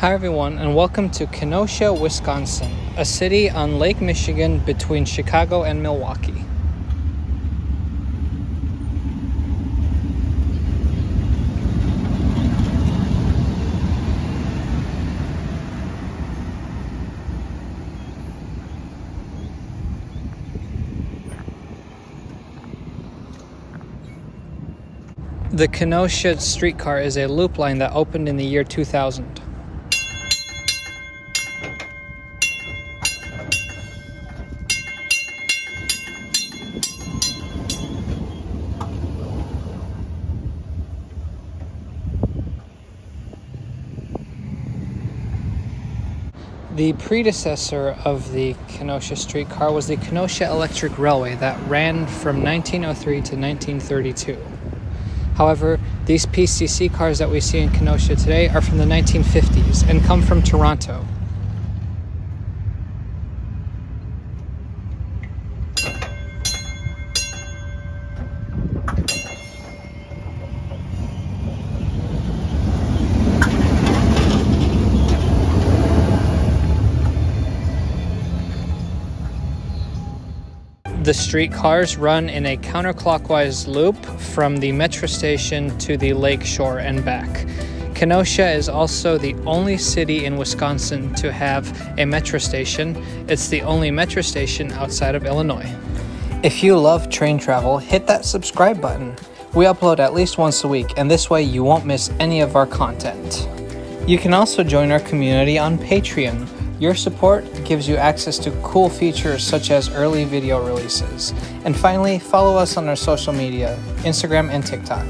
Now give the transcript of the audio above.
Hi, everyone, and welcome to Kenosha, Wisconsin, a city on Lake Michigan between Chicago and Milwaukee. The Kenosha streetcar is a loop line that opened in the year 2000. The predecessor of the Kenosha streetcar was the Kenosha Electric Railway that ran from 1903 to 1932. However, these PCC cars that we see in Kenosha today are from the 1950s and come from Toronto. The streetcars run in a counterclockwise loop from the Metra station to the lake shore and back. Kenosha is also the only city in Wisconsin to have a Metra station. It's the only Metra station outside of Illinois. If you love train travel, hit that subscribe button. We upload at least once a week, and this way you won't miss any of our content. You can also join our community on Patreon your support gives you access to cool features such as early video releases. And finally, follow us on our social media, Instagram and TikTok.